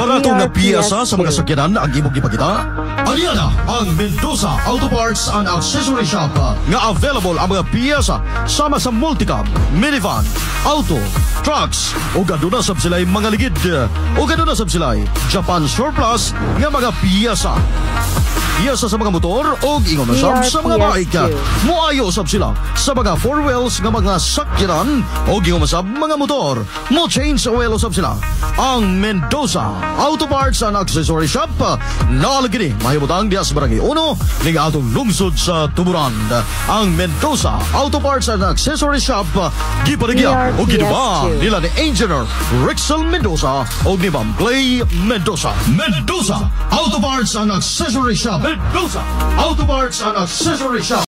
Barato nga piyesa sa mga PRPS2. sakyanan ang imong gipakita. Aliana ang Mendoza Auto Parts and Accessory Shop nga available ang mga piyesa sama sa multicab, minivan, auto, trucks o gaduna sab sila'y mga ligid o gaduna sab sila'y Japan Surplus nga mga piyesa. Piyesa sa mga motor o ingon na sab sa mga bike. PRPS2. Muayo sab sila sa mga four wheels nga mga sakyanan o gingon sab mga motor. Mo change oil sab sila. Ang Mendoza Auto Parts and Accessory Shop nalagini mahibutang dias barangay uno ning atong lungsod sa Tumuran. Ang Mendoza Auto Parts and Accessory Shop gipaligya o giduba PRPS2. nila ni Engineer Rexel Mendoza o ni Ma'am Clay Mendoza. Mendoza Auto Parts and Accessory Shop. Mendoza Auto Parts and Accessory Shop.